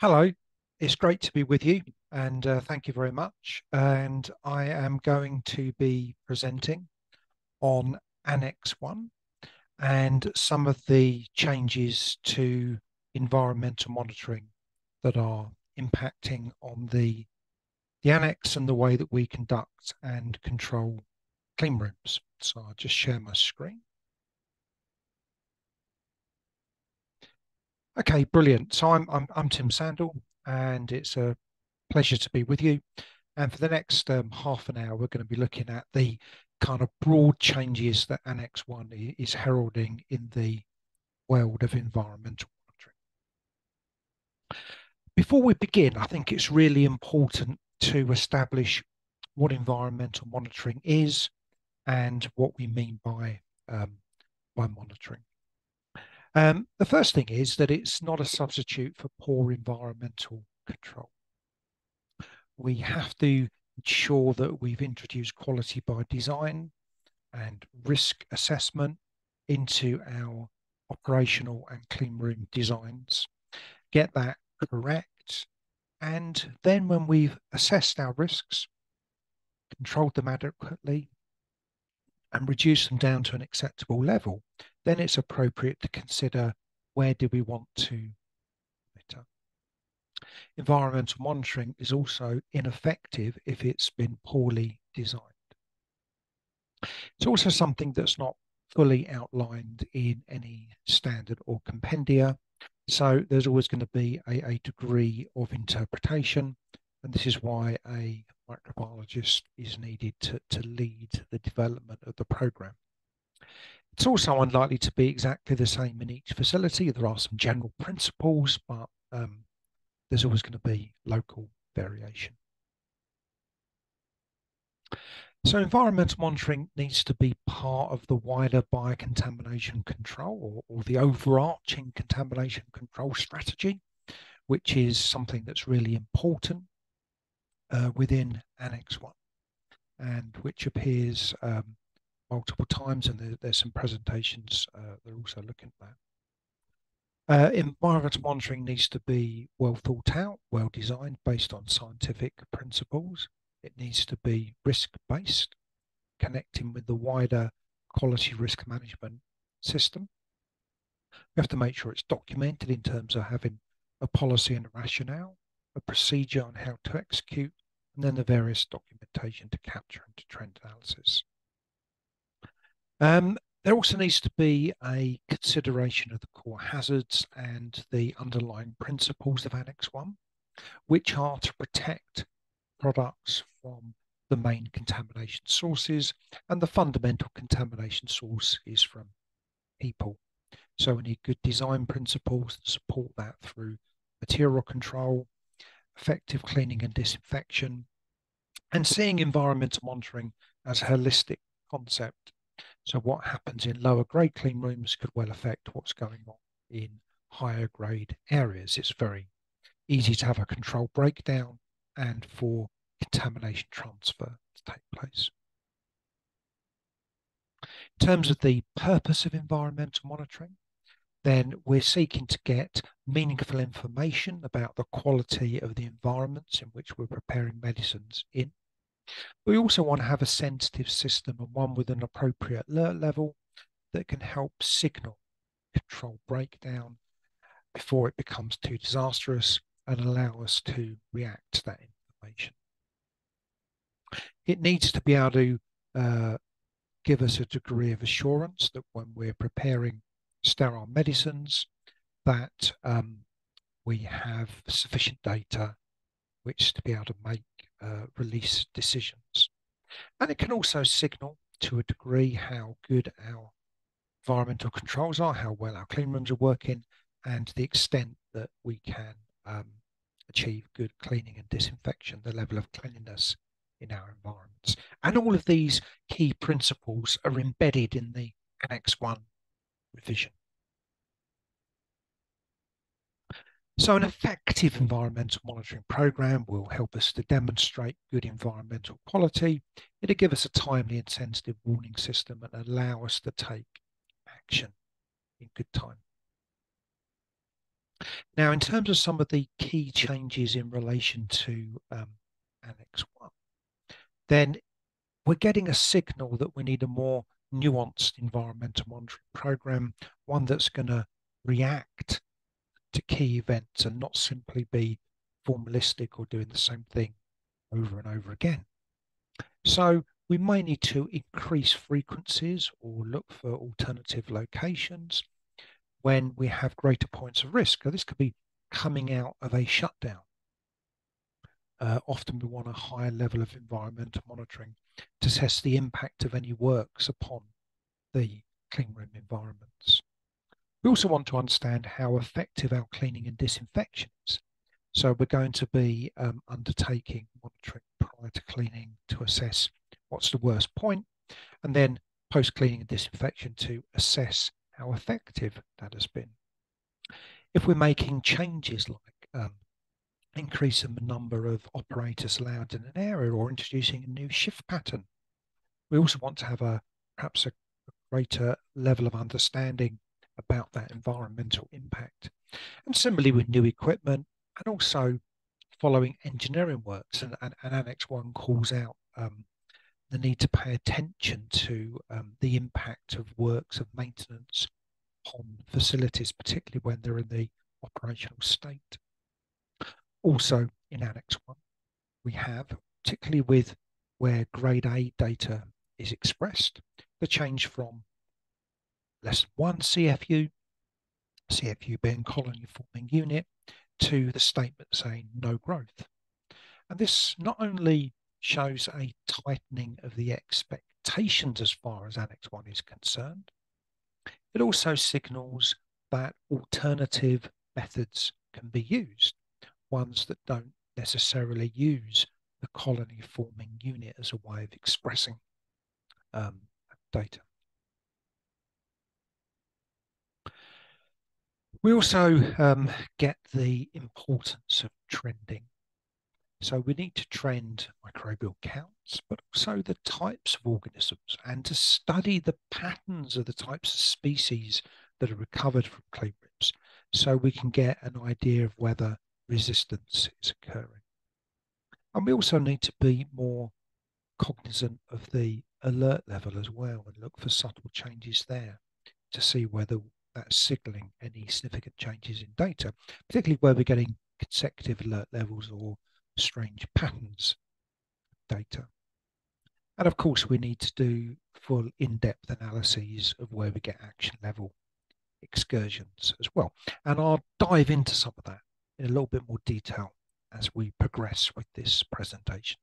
Hello, it's great to be with you and uh, thank you very much. And I am going to be presenting on Annex 1 and some of the changes to environmental monitoring that are impacting on the, the Annex and the way that we conduct and control clean rooms. So I'll just share my screen. Okay, brilliant. So I'm, I'm, I'm Tim Sandle, and it's a pleasure to be with you. And for the next um, half an hour, we're going to be looking at the kind of broad changes that Annex 1 is heralding in the world of environmental monitoring. Before we begin, I think it's really important to establish what environmental monitoring is and what we mean by, um, by monitoring. Um, the first thing is that it's not a substitute for poor environmental control. We have to ensure that we've introduced quality by design and risk assessment into our operational and clean room designs, get that correct. And then when we've assessed our risks, controlled them adequately, and reduced them down to an acceptable level, then it's appropriate to consider where do we want to monitor. Environmental monitoring is also ineffective if it's been poorly designed. It's also something that's not fully outlined in any standard or compendia. So there's always going to be a, a degree of interpretation. And this is why a microbiologist is needed to, to lead the development of the program. It's also unlikely to be exactly the same in each facility. There are some general principles, but um, there's always going to be local variation. So environmental monitoring needs to be part of the wider biocontamination control or, or the overarching contamination control strategy, which is something that's really important uh, within Annex 1 and which appears um, multiple times and there, there's some presentations uh, that are also looking at that. Uh, environmental monitoring needs to be well thought out, well designed, based on scientific principles. It needs to be risk based, connecting with the wider quality risk management system. We have to make sure it's documented in terms of having a policy and a rationale, a procedure on how to execute, and then the various documentation to capture and to trend analysis. Um, there also needs to be a consideration of the core hazards and the underlying principles of Annex 1, which are to protect products from the main contamination sources, and the fundamental contamination source is from people. So we need good design principles to support that through material control, effective cleaning and disinfection, and seeing environmental monitoring as a holistic concept. So what happens in lower grade clean rooms could well affect what's going on in higher grade areas. It's very easy to have a control breakdown and for contamination transfer to take place. In terms of the purpose of environmental monitoring, then we're seeking to get meaningful information about the quality of the environments in which we're preparing medicines in. We also want to have a sensitive system and one with an appropriate alert level that can help signal control breakdown before it becomes too disastrous and allow us to react to that information. It needs to be able to uh, give us a degree of assurance that when we're preparing sterile medicines that um, we have sufficient data which to be able to make uh, release decisions. And it can also signal to a degree how good our environmental controls are, how well our clean rooms are working, and the extent that we can um, achieve good cleaning and disinfection, the level of cleanliness in our environments. And all of these key principles are embedded in the Annex 1 revision. So an effective environmental monitoring program will help us to demonstrate good environmental quality. It'll give us a timely and sensitive warning system and allow us to take action in good time. Now, in terms of some of the key changes in relation to um, Annex 1, then we're getting a signal that we need a more nuanced environmental monitoring program, one that's going to react to key events and not simply be formalistic or doing the same thing over and over again. So we may need to increase frequencies or look for alternative locations when we have greater points of risk. this could be coming out of a shutdown. Uh, often we want a higher level of environmental monitoring to test the impact of any works upon the clean room environments. We also want to understand how effective our cleaning and disinfection is. So we're going to be um, undertaking monitoring prior to cleaning to assess what's the worst point, and then post cleaning and disinfection to assess how effective that has been. If we're making changes like um, increasing the number of operators allowed in an area or introducing a new shift pattern, we also want to have a perhaps a greater level of understanding about that environmental impact. And similarly with new equipment and also following engineering works and, and, and Annex 1 calls out um, the need to pay attention to um, the impact of works of maintenance on facilities, particularly when they're in the operational state. Also in Annex 1, we have, particularly with where grade A data is expressed, the change from less than one CFU, CFU being colony forming unit, to the statement saying no growth. And this not only shows a tightening of the expectations as far as Annex 1 is concerned, it also signals that alternative methods can be used, ones that don't necessarily use the colony forming unit as a way of expressing um, data. We also um, get the importance of trending. So we need to trend microbial counts, but also the types of organisms and to study the patterns of the types of species that are recovered from clean rooms so we can get an idea of whether resistance is occurring. And we also need to be more cognizant of the alert level as well and look for subtle changes there to see whether signaling any significant changes in data, particularly where we're getting consecutive alert levels or strange patterns data. And of course, we need to do full in-depth analyses of where we get action level excursions as well. And I'll dive into some of that in a little bit more detail as we progress with this presentation.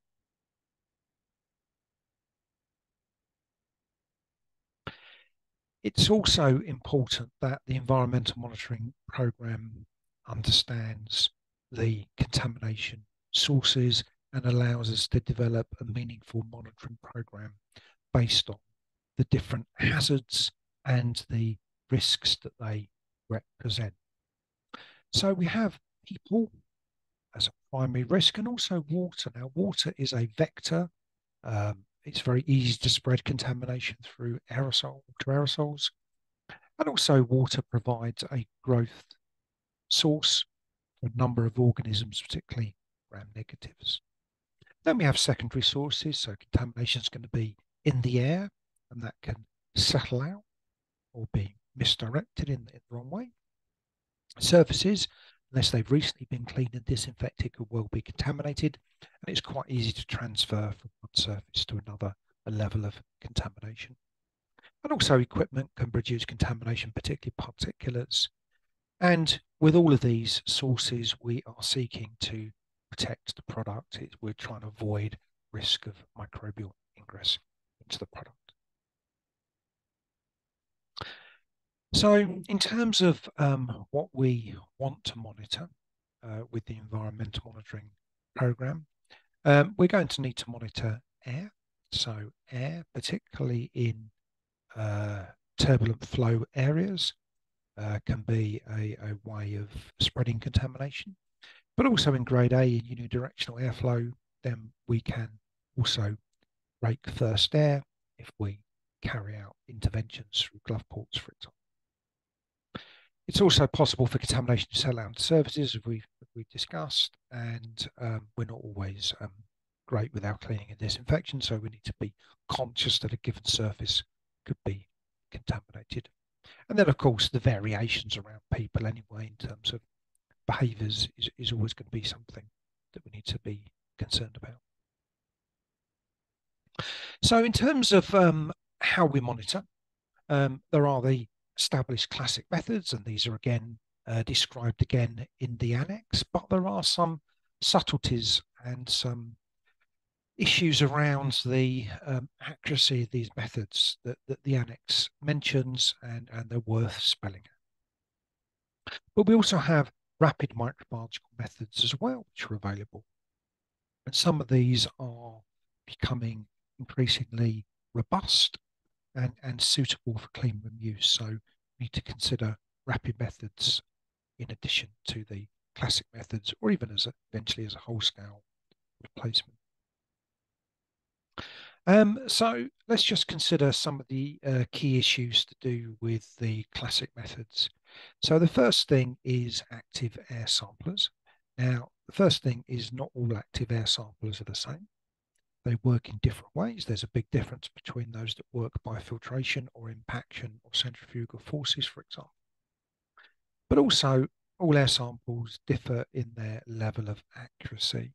It's also important that the environmental monitoring program understands the contamination sources and allows us to develop a meaningful monitoring program based on the different hazards and the risks that they represent. So we have people as a primary risk and also water. Now, water is a vector um, it's very easy to spread contamination through aerosol to aerosols. And also water provides a growth source for a number of organisms, particularly gram negatives. Then we have secondary sources. So contamination is going to be in the air and that can settle out or be misdirected in, in the wrong way. Surfaces, unless they've recently been cleaned and disinfected, could well be contaminated and it's quite easy to transfer from one surface to another a level of contamination. And also equipment can produce contamination, particularly particulates. And with all of these sources, we are seeking to protect the product. we're trying to avoid risk of microbial ingress into the product. So in terms of um, what we want to monitor uh, with the environmental monitoring program, um, we're going to need to monitor air. So air, particularly in uh, turbulent flow areas, uh, can be a, a, way of spreading contamination. But also in grade A, in unidirectional airflow, then we can also rake first air if we carry out interventions through glove ports, for example. It's also possible for contamination to settle out surfaces, as we've, we discussed, and um, we're not always um, great with our cleaning and disinfection, so we need to be conscious that a given surface could be contaminated. And then, of course, the variations around people anyway in terms of behaviours is, is always going to be something that we need to be concerned about. So in terms of um, how we monitor, um, there are the established classic methods, and these are again uh, described again in the annex, but there are some subtleties and some issues around the um, accuracy of these methods that, that the annex mentions and, and they're worth spelling out. But we also have rapid microbiological methods as well, which are available. And some of these are becoming increasingly robust and, and suitable for clean room use. So we need to consider rapid methods in addition to the classic methods or even as a, eventually as a whole scale replacement. Um, so let's just consider some of the uh, key issues to do with the classic methods. So the first thing is active air samplers. Now, the first thing is not all active air samplers are the same. They work in different ways. There's a big difference between those that work by filtration or impaction or centrifugal forces, for example. But also, all air samples differ in their level of accuracy.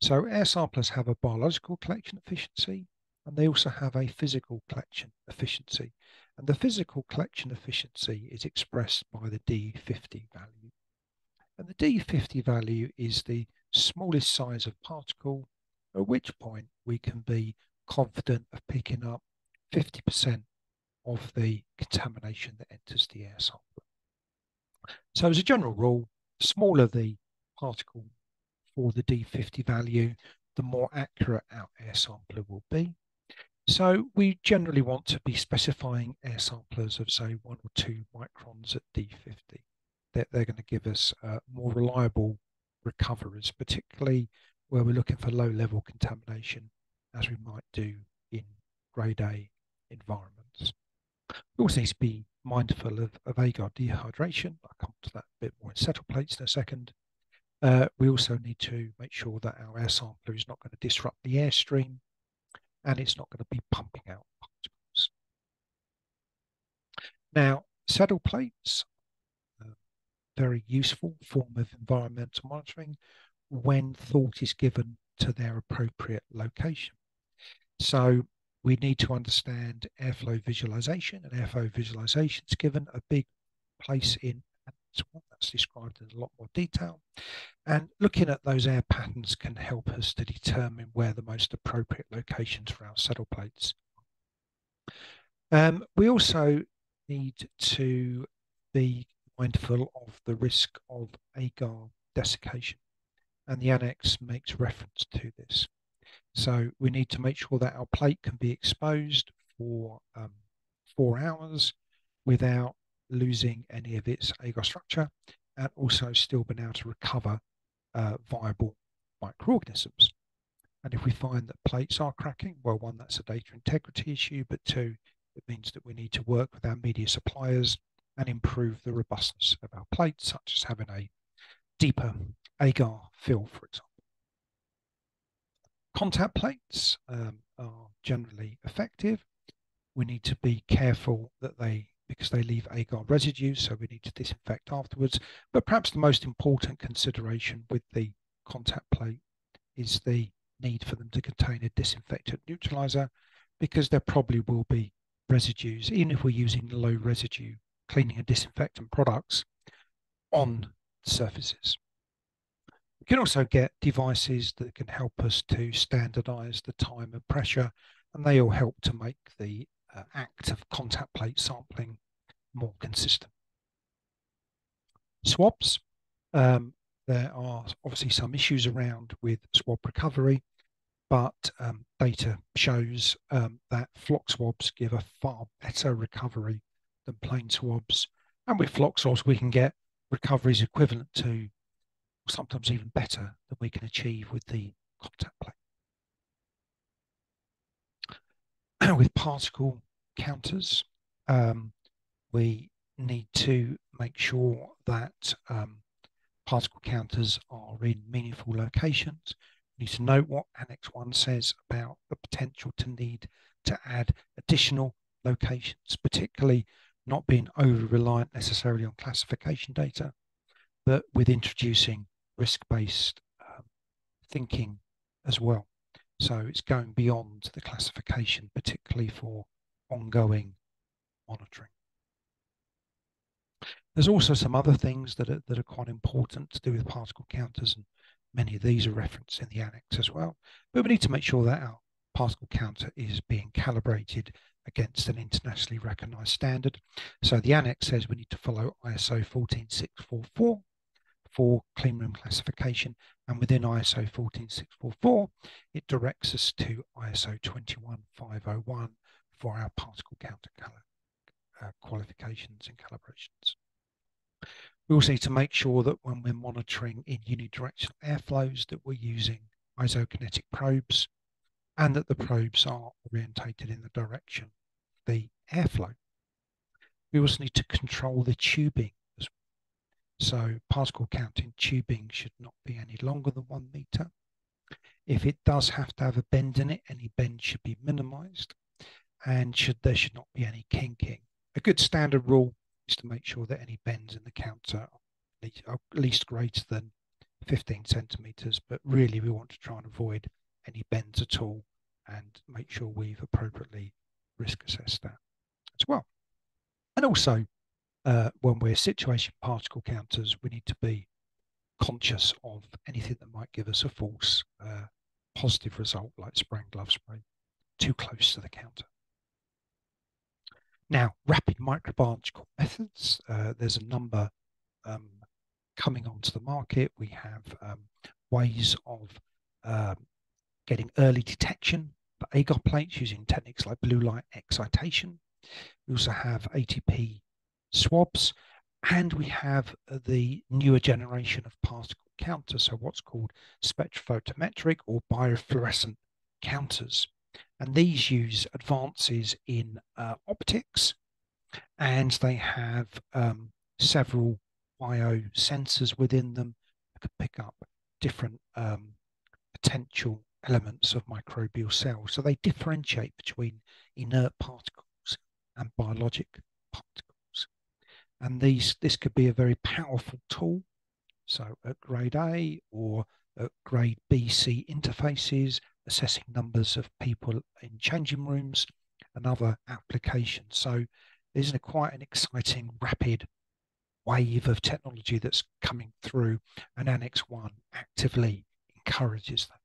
So air samplers have a biological collection efficiency, and they also have a physical collection efficiency. And the physical collection efficiency is expressed by the D50 value. And the D50 value is the smallest size of particle, at which point we can be confident of picking up 50% of the contamination that enters the air sample. So as a general rule, the smaller the particle for the D50 value, the more accurate our air sampler will be. So we generally want to be specifying air samplers of say one or two microns at D50. They're, they're going to give us uh, more reliable recoveries, particularly where we're looking for low level contamination as we might do in grade A environments. We also need to be mindful of, of agar dehydration. I'll come to that a bit more in settle plates in a second. Uh, we also need to make sure that our air sampler is not going to disrupt the airstream and it's not going to be pumping out particles. Now, settle plates, uh, very useful form of environmental monitoring when thought is given to their appropriate location. So we need to understand airflow visualization, and airflow visualization is given a big place in that's described in a lot more detail. And looking at those air patterns can help us to determine where the most appropriate locations for our settle plates. Um, we also need to be mindful of the risk of agar desiccation, and the annex makes reference to this. So we need to make sure that our plate can be exposed for um, four hours without losing any of its agar structure and also still being able to recover uh, viable microorganisms. And if we find that plates are cracking, well, one, that's a data integrity issue, but two, it means that we need to work with our media suppliers and improve the robustness of our plates, such as having a deeper agar fill, for example. Contact plates um, are generally effective. We need to be careful that they because they leave agar residues, so we need to disinfect afterwards. But perhaps the most important consideration with the contact plate is the need for them to contain a disinfectant neutralizer because there probably will be residues, even if we're using low residue cleaning and disinfectant products on surfaces. We can also get devices that can help us to standardize the time and pressure, and they all help to make the uh, act of contact plate sampling more consistent. Swabs, um, there are obviously some issues around with swab recovery, but um, data shows um, that flock swabs give a far better recovery than plain swabs. And with flock swabs, we can get recoveries equivalent to, or sometimes even better, than we can achieve with the contact plate. with particle counters, um, we need to make sure that um, particle counters are in meaningful locations. We need to note what Annex 1 says about the potential to need to add additional locations, particularly not being over reliant necessarily on classification data, but with introducing risk based um, thinking as well. So it's going beyond the classification, particularly for ongoing monitoring. There's also some other things that are, that are quite important to do with particle counters, and many of these are referenced in the annex as well. But we need to make sure that our particle counter is being calibrated against an internationally recognized standard. So the annex says we need to follow ISO 14644 for clean room classification. And within ISO 14644, it directs us to ISO 21501 for our particle counter uh, qualifications and calibrations. We also need to make sure that when we're monitoring in unidirectional airflows that we're using isokinetic probes and that the mm. probes are orientated in the direction of the airflow. We also need to control the tubing as well. So particle counting tubing should not be any longer than one meter. If it does have to have a bend in it, any bend should be minimized and should there should not be any kinking. A good standard rule is to make sure that any bends in the counter are at least greater than 15 centimeters, but really we want to try and avoid any bends at all and make sure we've appropriately risk assessed that as well. And also, uh, when we're situation particle counters, we need to be conscious of anything that might give us a false uh, positive result, like spraying glove spray, too close to the counter. Now, rapid microbiological methods, uh, there's a number um, coming onto the market. We have um, ways of um, getting early detection for agar plates using techniques like blue light excitation. We also have ATP swabs, and we have the newer generation of particle counters, so what's called spectrophotometric or biofluorescent counters. And these use advances in uh, optics, and they have um, several biosensors within them that can pick up different um, potential elements of microbial cells. So they differentiate between inert particles and biologic particles. And these this could be a very powerful tool. So at grade A or at grade BC interfaces, assessing numbers of people in changing rooms and other applications. So there's a quite an exciting, rapid wave of technology that's coming through, and Annex 1 actively encourages that.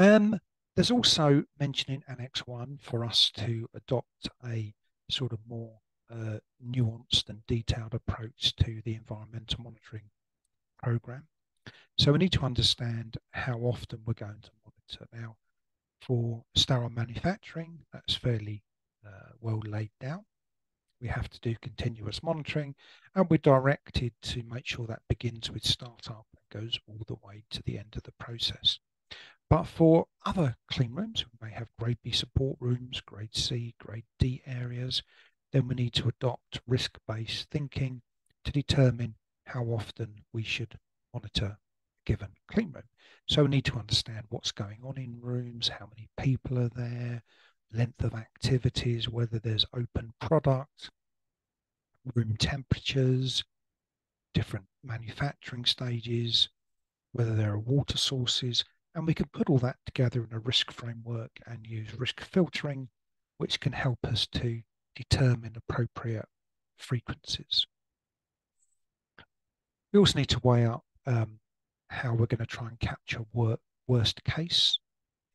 Um, there's also mention in Annex 1 for us to adopt a sort of more uh, nuanced and detailed approach to the environmental monitoring program. So we need to understand how often we're going to monitor. Now, for sterile manufacturing, that's fairly uh, well laid down. We have to do continuous monitoring, and we're directed to make sure that begins with startup and goes all the way to the end of the process. But for other clean rooms, we may have grade B support rooms, grade C, grade D areas, then we need to adopt risk-based thinking to determine how often we should monitor a given clean room. So we need to understand what's going on in rooms, how many people are there, length of activities, whether there's open product, room temperatures, different manufacturing stages, whether there are water sources, and we can put all that together in a risk framework and use risk filtering, which can help us to determine appropriate frequencies. We also need to weigh up um, how we're going to try and capture work, worst case.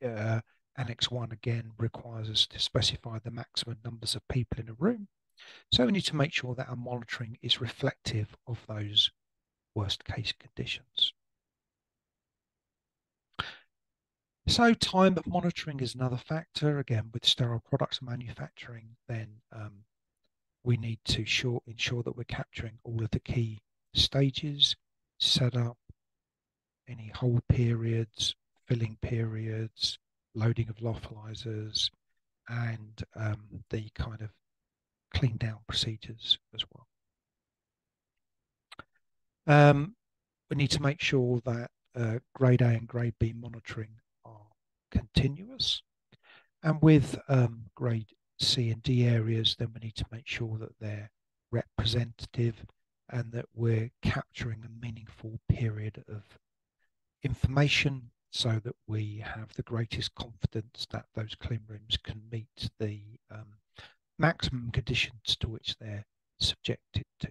Uh, Annex 1 again requires us to specify the maximum numbers of people in a room. So we need to make sure that our monitoring is reflective of those worst case conditions. So time of monitoring is another factor. Again, with sterile products manufacturing, then um, we need to sure, ensure that we're capturing all of the key stages, setup, any hold periods, filling periods, loading of lyophilizers, and um, the kind of clean down procedures as well. Um, we need to make sure that uh, grade A and grade B monitoring continuous. And with um, grade C and D areas, then we need to make sure that they're representative and that we're capturing a meaningful period of information so that we have the greatest confidence that those clean rooms can meet the um, maximum conditions to which they're subjected to.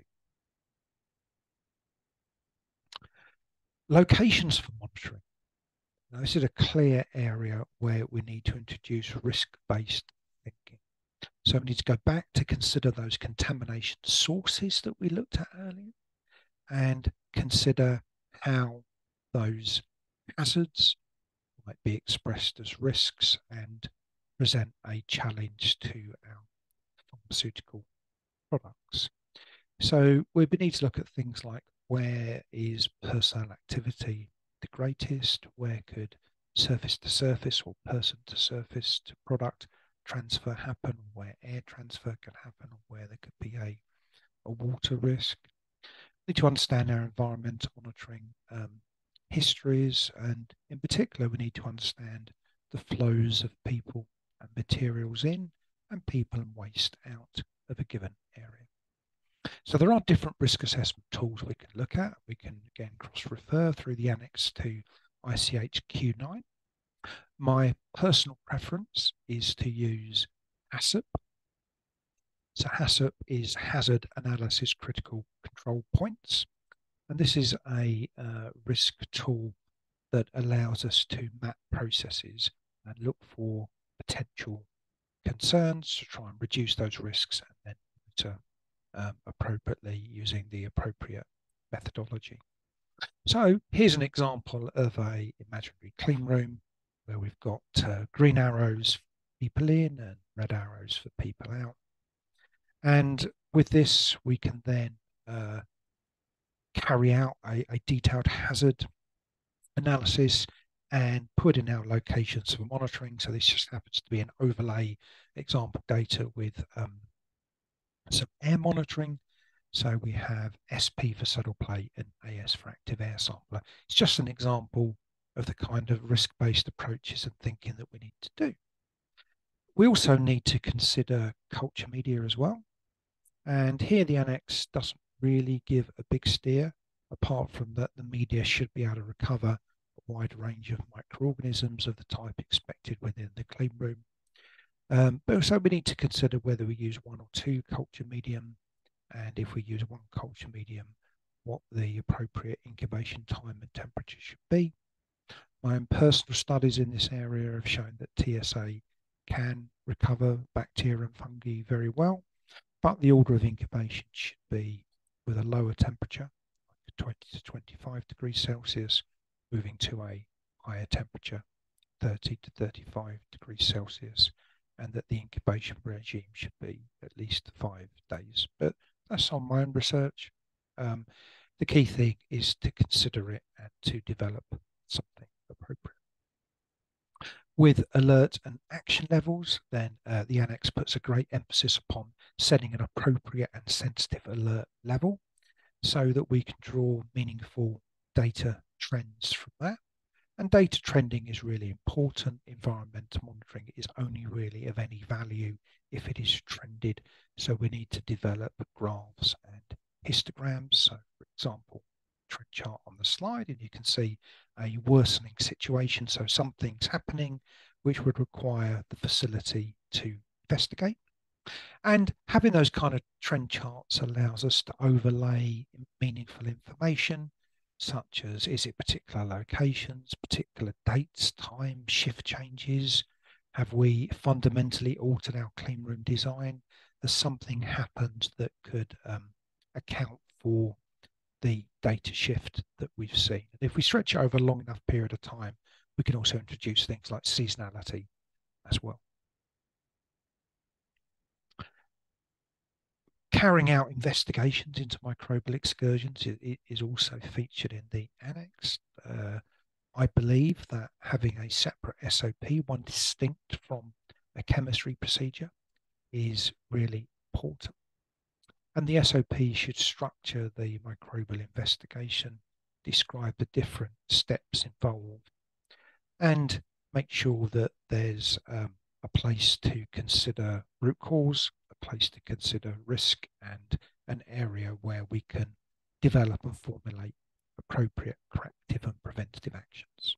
Locations for monitoring. Now, this is a clear area where we need to introduce risk-based thinking. So we need to go back to consider those contamination sources that we looked at earlier and consider how those hazards might be expressed as risks and present a challenge to our pharmaceutical products. So we need to look at things like where is personnel activity the greatest, where could surface to surface or person to surface to product transfer happen, where air transfer can happen, where there could be a, a water risk. We need to understand our environmental monitoring um, histories, and in particular, we need to understand the flows of people and materials in and people and waste out of a given area. So there are different risk assessment tools we can look at. We can again cross-refer through the annex to ICH Q9. My personal preference is to use HACCP. So HACCP is Hazard Analysis Critical Control Points. And this is a uh, risk tool that allows us to map processes and look for potential concerns to try and reduce those risks and then to um, appropriately using the appropriate methodology. So here's an example of a imaginary clean room where we've got uh, green arrows people in and red arrows for people out. And with this, we can then uh, carry out a, a, detailed hazard analysis and put in our locations for monitoring. So this just happens to be an overlay example data with um, some air monitoring. So we have SP for settle plate and AS for active air sampler. It's just an example of the kind of risk-based approaches and thinking that we need to do. We also need to consider culture media as well. And here the annex doesn't really give a big steer, apart from that the media should be able to recover a wide range of microorganisms of the type expected within the clean room. Um, but also we need to consider whether we use one or two culture medium, and if we use one culture medium, what the appropriate incubation time and temperature should be. My own personal studies in this area have shown that TSA can recover bacteria and fungi very well, but the order of incubation should be with a lower temperature, 20 to 25 degrees Celsius, moving to a higher temperature, 30 to 35 degrees Celsius, and that the incubation regime should be at least five days. But that's on my own research. Um, the key thing is to consider it and to develop something appropriate. With alert and action levels, then uh, the annex puts a great emphasis upon setting an appropriate and sensitive alert level so that we can draw meaningful data trends from that. And data trending is really important. Environmental monitoring is only really of any value if it is trended. So we need to develop graphs and histograms. So, for example, trend chart on the slide, and you can see a worsening situation. So something's happening which would require the facility to investigate. And having those kind of trend charts allows us to overlay meaningful information such as is it particular locations, particular dates, time, shift changes? Have we fundamentally altered our clean room design? Has something happened that could um, account for the data shift that we've seen? And if we stretch it over a long enough period of time, we can also introduce things like seasonality as well. Carrying out investigations into microbial excursions is also featured in the annex. Uh, I believe that having a separate SOP, one distinct from a chemistry procedure, is really important. And the SOP should structure the microbial investigation, describe the different steps involved, and make sure that there's um, a place to consider root cause, place to consider risk, and an area where we can develop and formulate appropriate corrective and preventative actions.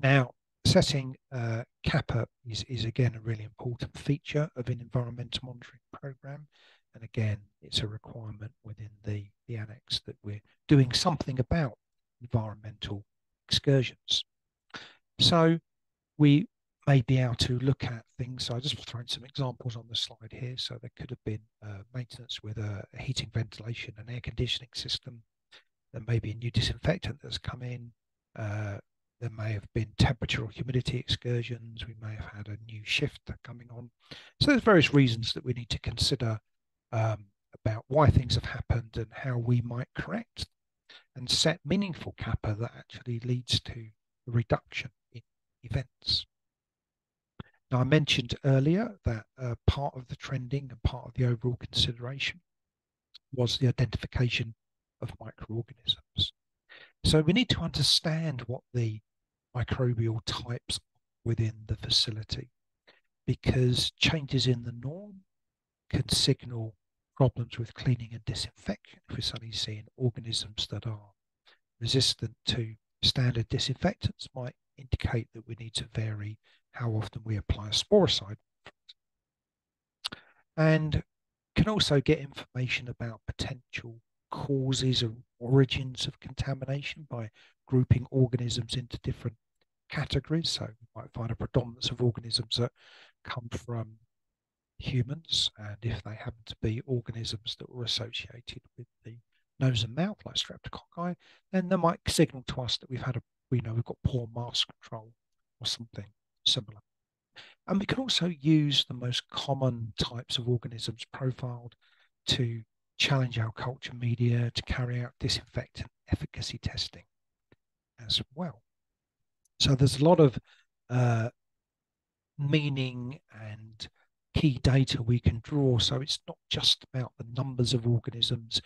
Now, setting uh, CAPA is, is again a really important feature of an environmental monitoring program. And again, it's a requirement within the, the annex that we're doing something about environmental excursions. So we may be able to look at things. So I just thrown some examples on the slide here. So there could have been uh, maintenance with a, heating, ventilation, and air conditioning system. There may be a new disinfectant that's come in. Uh, there may have been temperature or humidity excursions. We may have had a new shift coming on. So there's various reasons that we need to consider um, about why things have happened and how we might correct and set meaningful CAPA that actually leads to a reduction in events. Now, I mentioned earlier that uh, part of the trending and part of the overall consideration was the identification of microorganisms. So we need to understand what the microbial types within the facility because changes in the norm can signal problems with cleaning and disinfection. If we're suddenly seeing organisms that are resistant to standard disinfectants might indicate that we need to vary how often we apply a sporicide. And can also get information about potential causes or origins of contamination by grouping organisms into different categories. So we might find a predominance of organisms that come from humans, and if they happen to be organisms that were associated with the nose and mouth, like streptococci, then they might signal to us that we've had a, we know, we've got poor mask control or something similar. And we can also use the most common types of organisms profiled to challenge our culture media to carry out disinfectant efficacy testing as well. So there's a lot of uh, meaning and key data we can draw. So it's not just about the numbers of organisms.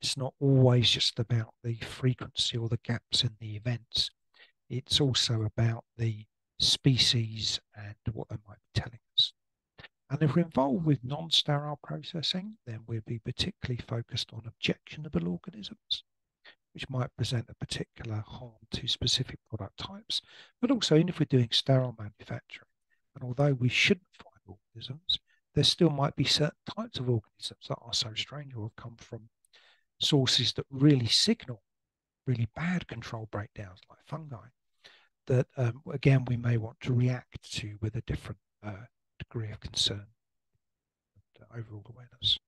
It's not always just about the frequency or the gaps in the events. It's also about the species and what they might be telling us. And if we're involved with non-sterile processing, then we'd be particularly focused on objectionable organisms which might present a particular harm to specific product types, but also even if we're doing sterile manufacturing. And although we shouldn't find organisms, there still might be certain types of organisms that are so strange or have come from sources that really signal really bad control breakdowns like fungi that um, again we may want to react to with a different uh, degree of concern and uh, overall awareness.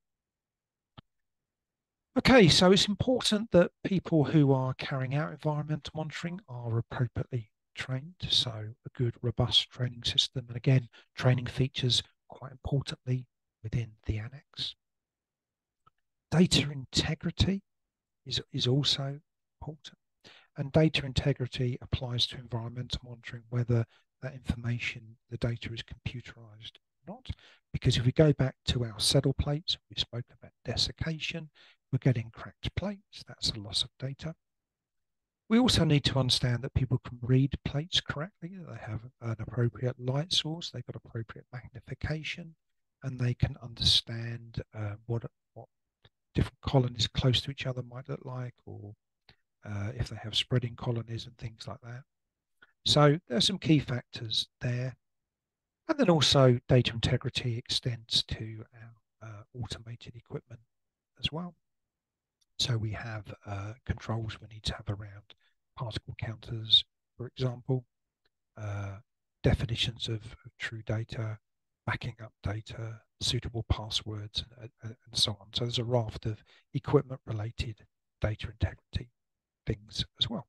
Okay, so it's important that people who are carrying out environmental monitoring are appropriately trained. So a good, robust training system. And again, training features quite importantly within the annex. Data integrity is, is also important. And data integrity applies to environmental monitoring, whether that information, the data is computerized or not. Because if we go back to our settle plates, we spoke about desiccation, we're getting cracked plates, that's a loss of data. We also need to understand that people can read plates correctly. They have an appropriate light source, they've got appropriate magnification, and they can understand uh, what, what different colonies close to each other might look like, or uh, if they have spreading colonies and things like that. So there are some key factors there. And then also data integrity extends to our uh, automated equipment as well. So we have uh, controls we need to have around particle counters, for example, uh, definitions of, of, true data, backing up data, suitable passwords, and, and, so on. So there's a raft of equipment related data integrity things as well.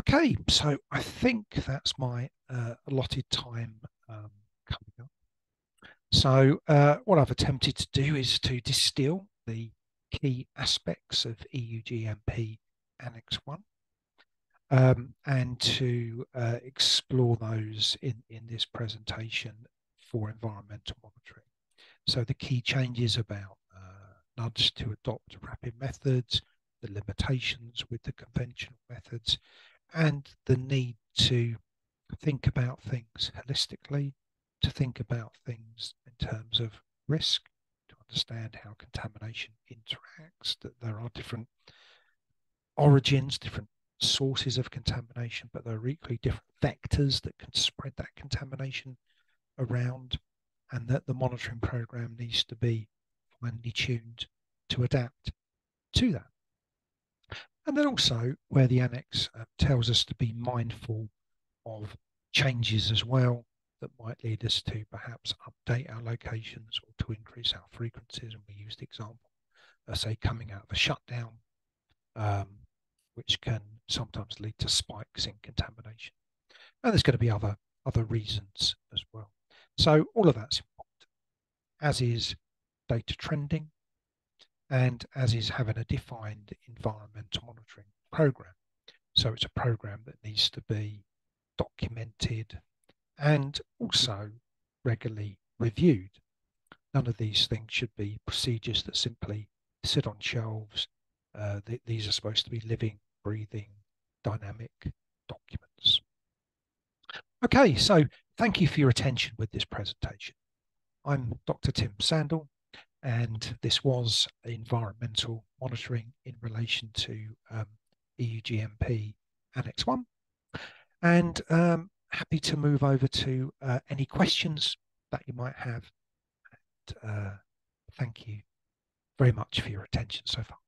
Okay, so I think that's my uh, allotted time um, coming up. So uh, what I've attempted to do is to distill the key aspects of EU GMP Annex 1 um, and to uh, explore those in, in this presentation for environmental monitoring. So the key changes about uh, nudge to adopt rapid methods, the limitations with the conventional methods, and the need to think about things holistically, to think about things in terms of risk, to understand how contamination interacts, that there are different origins, different sources of contamination, but there are equally different vectors that can spread that contamination around, and that the monitoring program needs to be finely tuned to adapt to that. And then also where the annex uh, tells us to be mindful of changes as well that might lead us to perhaps update our locations or to increase our frequencies. And we used the example, uh, say, coming out of a shutdown, um, which can sometimes lead to spikes in contamination. And there's going to be other other reasons as well. So all of that's important, as is data trending, and as is having a defined environmental monitoring program. So it's a program that needs to be documented and also regularly reviewed. None of these things should be procedures that simply sit on shelves. Uh, th- these are supposed to be living, breathing, dynamic documents. Okay, so thank you for your attention with this presentation. I'm Dr. Tim Sandle, and this was environmental monitoring in relation to um, EU GMP Annex 1. And um, happy to move over to uh, any questions that you might have. And, uh, thank you very much for your attention so far.